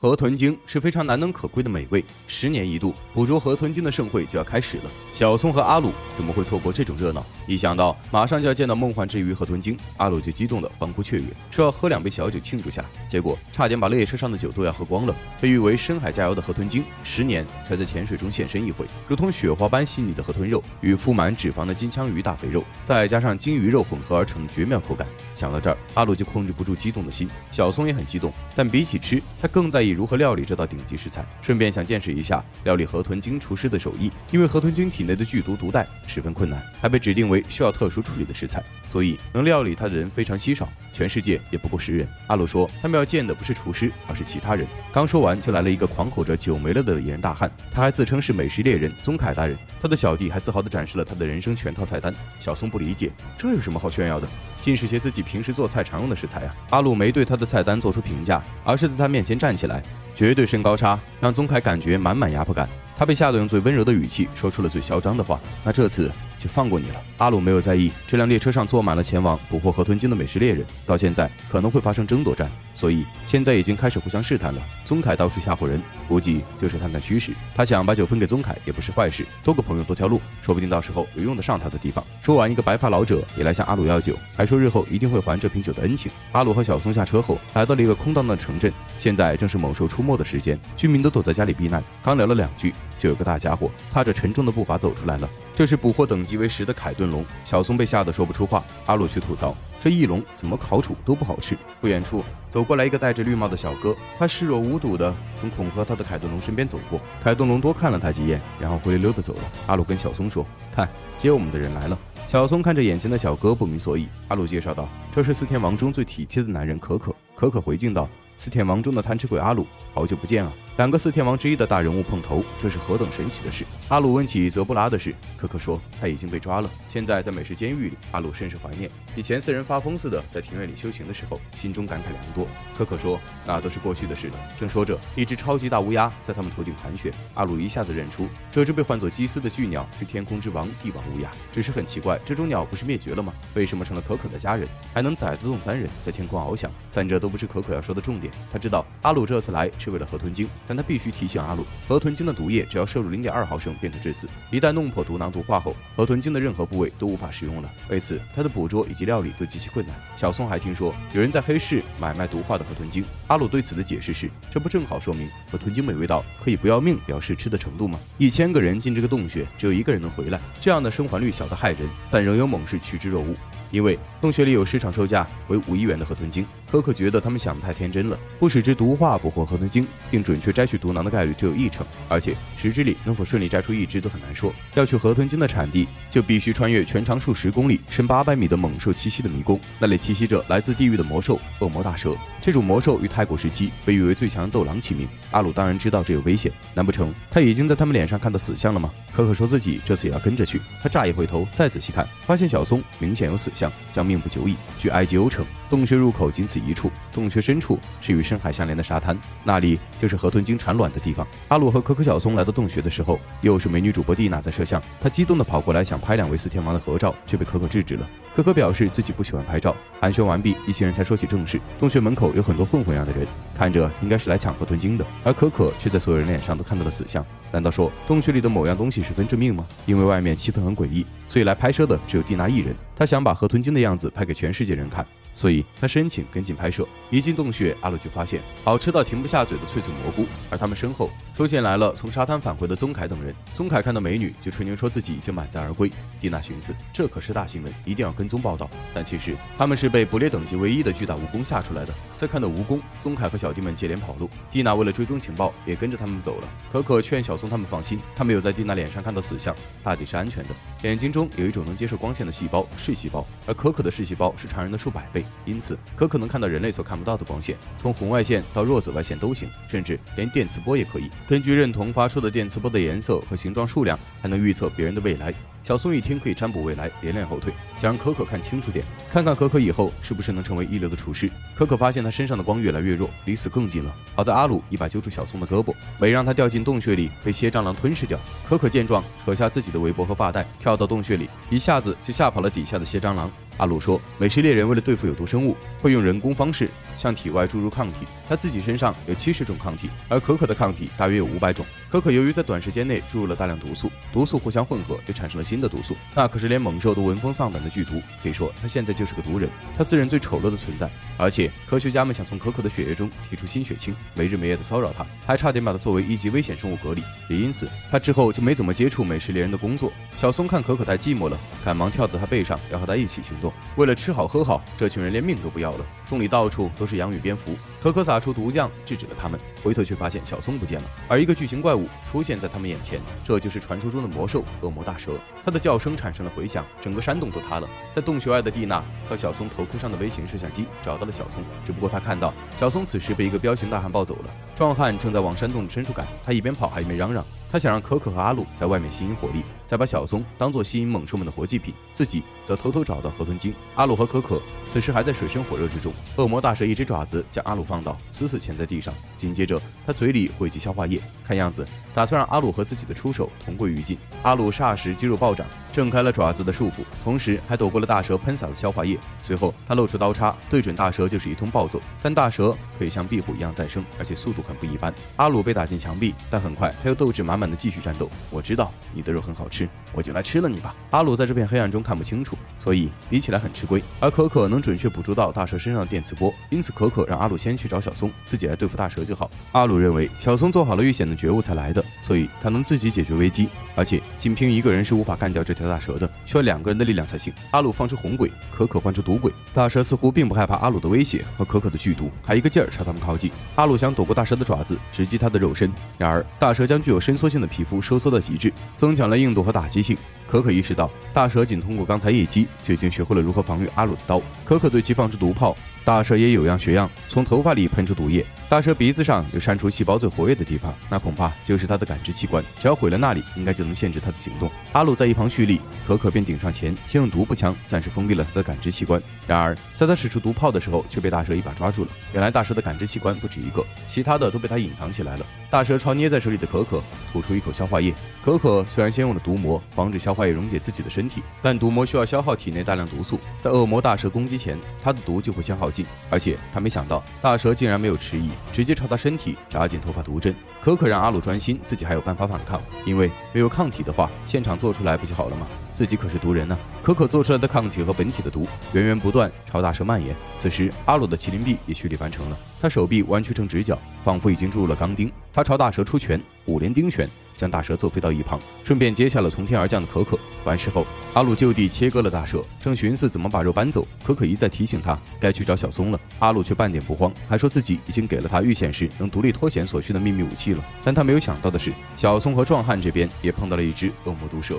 河豚精是非常难能可贵的美味，十年一度捕捉河豚精的盛会就要开始了。小松和阿鲁怎么会错过这种热闹？一想到马上就要见到梦幻之鱼河豚精，阿鲁就激动的欢呼雀跃，说要喝两杯小酒庆祝下。结果差点把列车上的酒都要喝光了。被誉为深海佳肴的河豚精，十年才在潜水中现身一回，如同雪花般细腻的河豚肉与富满脂肪的金枪鱼大肥肉，再加上金鱼肉混合而成的绝妙口感。想到这儿，阿鲁就控制不住激动的心。小松也很激动，但比起吃，他更在意。如何料理这道顶级食材？顺便想见识一下料理河豚精厨师的手艺，因为河豚精体内的剧毒毒带十分困难，还被指定为需要特殊处理的食材，所以能料理它的人非常稀少，全世界也不过十人。阿鲁说，他们要见的不是厨师，而是其他人。刚说完，就来了一个狂口着酒没了的野人大汉，他还自称是美食猎人宗凯大人。他的小弟还自豪地展示了他的人生全套菜单。小松不理解，这有什么好炫耀的？竟是些自己平时做菜常用的食材啊！阿鲁没对他的菜单做出评价，而是在他面前站起来，绝对身高差让宗凯感觉满满压迫感。他被吓得用最温柔的语气说出了最嚣张的话：“那这次就放过你了。”阿鲁没有在意，这辆列车上坐满了前往捕获河豚精的美食猎人，到现在可能会发生争夺战，所以现在已经开始互相试探了。宗凯到处吓唬人，估计就是探探虚实。他想把酒分给宗凯也不是坏事，多个朋友多条路，说不定到时候有用得上他的地方。说完，一个白发老者也来向阿鲁要酒，还说日后一定会还这瓶酒的恩情。阿鲁和小松下车后，来到了一个空荡荡的城镇，现在正是猛兽出没的时间，居民都躲在家里避难。刚聊了两句。就有个大家伙踏着沉重的步伐走出来了，这是捕获等级为十的凯顿龙。小松被吓得说不出话。阿鲁却吐槽，这翼龙怎么烤煮都不好吃。不远处走过来一个戴着绿帽的小哥，他视若无睹的从恐吓他的凯顿龙身边走过。凯顿龙多看了他几眼，然后灰溜溜的走了。阿鲁跟小松说：“看，接我们的人来了。”小松看着眼前的小哥不明所以。阿鲁介绍道：“这是四天王中最体贴的男人可可。”可可回敬道。四天王中的贪吃鬼阿鲁，好久不见啊！两个四天王之一的大人物碰头，这是何等神奇的事！阿鲁问起泽布拉的事，可可说他已经被抓了，现在在美食监狱里。阿鲁甚是怀念以前四人发疯似的在庭院里修行的时候，心中感慨良多。可可说那都是过去的事了。正说着，一只超级大乌鸦在他们头顶盘旋，阿鲁一下子认出这只被唤作基斯的巨鸟是天空之王帝王乌鸦。只是很奇怪，这种鸟不是灭绝了吗？为什么成了可可的家人，还能载得动三人在天空翱翔？但这都不是可可要说的重点。他知道阿鲁这次来是为了河豚精，但他必须提醒阿鲁，河豚精的毒液只要摄入零点二毫升便可致死，一旦弄破毒囊毒化后，河豚精的任何部位都无法食用了。为此，他的捕捉以及料理都极其困难。小松还听说有人在黑市买卖毒化的河豚精。阿鲁对此的解释是：这不正好说明河豚精美味到可以不要命表示吃的程度吗？一千个人进这个洞穴，只有一个人能回来，这样的生还率小得骇人，但仍有猛士趋之若鹜。因为洞穴里有市场售价为五亿元的河豚精，可可觉得他们想的太天真了。不使之毒化捕获河豚精，并准确摘取毒囊的概率只有一成，而且十只里能否顺利摘出一只都很难说。要去河豚精的产地，就必须穿越全长数十公里、深八百米的猛兽栖息的迷宫，那里栖息着来自地狱的魔兽——恶魔大蛇。这种魔兽于太古时期被誉为最强斗狼齐名。阿鲁当然知道这有危险，难不成他已经在他们脸上看到死相了吗？可可说自己这次也要跟着去。他乍一回头，再仔细看，发现小松明显有死相。将命不久矣。据埃及欧称，洞穴入口仅此一处，洞穴深处是与深海相连的沙滩，那里就是河豚精产卵的地方。阿鲁和可可小松来到洞穴的时候，又是美女主播蒂娜在摄像，她激动地跑过来想拍两位四天王的合照，却被可可制止了。可可表示自己不喜欢拍照。寒暄完毕，一行人才说起正事。洞穴门口有很多混混样的人，看着应该是来抢河豚精的，而可可却在所有人脸上都看到了死相。难道说洞穴里的某样东西十分致命吗？因为外面气氛很诡异，所以来拍摄的只有蒂娜一人。她想把河豚精的样子拍给全世界人看。所以他申请跟进拍摄。一进洞穴，阿鲁就发现好吃到停不下嘴的脆脆蘑菇，而他们身后出现来了从沙滩返回的宗凯等人。宗凯看到美女就吹牛说自己已经满载而归。蒂娜寻思，这可是大新闻，一定要跟踪报道。但其实他们是被捕猎等级唯一的巨大蜈蚣吓出来的。再看到蜈蚣，宗凯和小弟们接连跑路。蒂娜为了追踪情报，也跟着他们走了。可可劝小松他们放心，他没有在蒂娜脸上看到死相，大抵是安全的。眼睛中有一种能接受光线的细胞——视细胞，而可可的视细胞是常人的数百倍，因此可。可能看到人类所看不到的光线，从红外线到弱紫外线都行，甚至连电磁波也可以。根据认同发出的电磁波的颜色和形状数量，还能预测别人的未来。小松一听可以占卜未来，连连后退，想让可可看清楚点，看看可可以后是不是能成为一流的厨师。可可发现他身上的光越来越弱，离死更近了。好在阿鲁一把揪住小松的胳膊，没让他掉进洞穴里被蝎蟑螂吞噬掉。可可见状，扯下自己的围脖和发带，跳到洞穴里，一下子就吓跑了底下的蝎蟑螂。阿鲁说，美食猎人为了对付有毒生物，会用人工方式向体外注入抗体。他自己身上有七十种抗体，而可可的抗体大约有五百种。可可由于在短时间内注入了大量毒素，毒素互相混合，又产生了新的毒素。那可是连猛兽都闻风丧胆的剧毒，可以说他现在就是个毒人。他自认最丑陋的存在，而且科学家们想从可可的血液中提出新血清，没日没夜的骚扰他，还差点把他作为一级危险生物隔离。也因此，他之后就没怎么接触美食猎人的工作。小松看可可太寂寞了，赶忙跳到他背上，要和他一起行动。为了吃好喝好，这群人连命都不要了。洞里到处都是羊与蝙蝠，可可撒出毒酱制止了他们，回头却发现小松不见了，而一个巨型怪物出现在他们眼前，这就是传说中的魔兽恶魔大蛇。它的叫声产生了回响，整个山洞都塌了。在洞穴外的蒂娜靠小松头箍上的微型摄像机找到了小松，只不过他看到小松此时被一个彪形大汉抱走了，壮汉正在往山洞的深处赶，他一边跑还一边嚷嚷。他想让可可和阿鲁在外面吸引火力，再把小松当做吸引猛兽们的活祭品，自己则偷偷找到河豚精。阿鲁和可可此时还在水深火热之中。恶魔大蛇一只爪子将阿鲁放倒，死死钳在地上。紧接着，他嘴里汇集消化液，看样子打算让阿鲁和自己的出手同归于尽。阿鲁霎时肌肉暴涨，挣开了爪子的束缚，同时还躲过了大蛇喷洒的消化液。随后，他露出刀叉，对准大蛇就是一通暴揍。但大蛇可以像壁虎一样再生，而且速度很不一般。阿鲁被打进墙壁，但很快他又斗志满。满的继续战斗。我知道你的肉很好吃，我就来吃了你吧。阿鲁在这片黑暗中看不清楚，所以比起来很吃亏。而可可能准确捕捉到大蛇身上的电磁波，因此可可让阿鲁先去找小松，自己来对付大蛇就好。阿鲁认为小松做好了遇险的觉悟才来的，所以他能自己解决危机。而且仅凭一个人是无法干掉这条大蛇的，需要两个人的力量才行。阿鲁放出红鬼，可可换出毒鬼。大蛇似乎并不害怕阿鲁的威胁和可可的剧毒，还一个劲儿朝他们靠近。阿鲁想躲过大蛇的爪子，直击他的肉身，然而大蛇将具有伸缩。性的皮肤收缩到极致，增强了硬度和打击性。可可意识到，大蛇仅通过刚才一击就已经学会了如何防御阿鲁的刀。可可对其放出毒炮。大蛇也有样学样，从头发里喷出毒液。大蛇鼻子上有删除细胞最活跃的地方，那恐怕就是它的感知器官。只要毁了那里，应该就能限制它的行动。阿鲁在一旁蓄力，可可便顶上前，先用毒步枪暂时封闭了他的感知器官。然而，在他使出毒炮的时候，却被大蛇一把抓住了。原来大蛇的感知器官不止一个，其他的都被他隐藏起来了。大蛇朝捏在手里的可可吐出一口消化液。可可虽然先用了毒膜防止消化液溶解自己的身体，但毒魔需要消耗体内大量毒素，在恶魔大蛇攻击前，他的毒就会消耗尽。而且他没想到，大蛇竟然没有迟疑，直接朝他身体扎进头发毒针。可可让阿鲁专心，自己还有办法反抗，因为没有抗体的话，现场做出来不就好了吗？自己可是毒人呢。可可做出来的抗体和本体的毒源源不断朝大蛇蔓延。此时，阿鲁的麒麟臂也蓄力完成了，他手臂弯曲成直角，仿佛已经注入了钢钉。他朝大蛇出拳，五连钉拳。将大蛇揍飞到一旁，顺便接下了从天而降的可可。完事后，阿鲁就地切割了大蛇，正寻思怎么把肉搬走，可可一再提醒他该去找小松了。阿鲁却半点不慌，还说自己已经给了他遇险时能独立脱险所需的秘密武器了。但他没有想到的是，小松和壮汉这边也碰到了一只恶魔毒蛇。